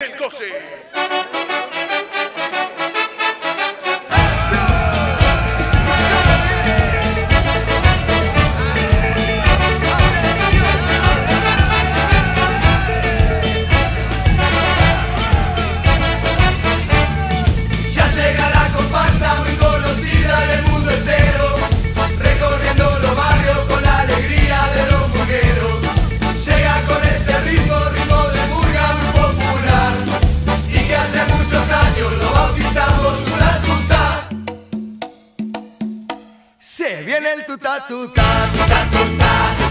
El 12. Se viene el tuta tuta, tuta tuta.